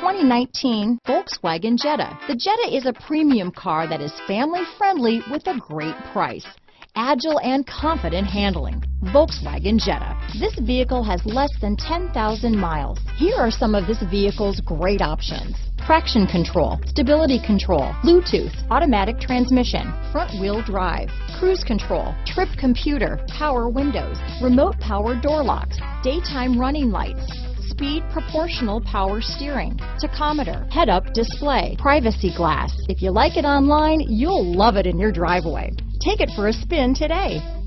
2019 Volkswagen Jetta. The Jetta is a premium car that is family friendly with a great price. Agile and confident handling. Volkswagen Jetta. This vehicle has less than 10,000 miles. Here are some of this vehicle's great options. Traction control, stability control, Bluetooth, automatic transmission, front wheel drive, cruise control, trip computer, power windows, remote power door locks, daytime running lights, speed proportional power steering, tachometer, head-up display, privacy glass. If you like it online, you'll love it in your driveway. Take it for a spin today.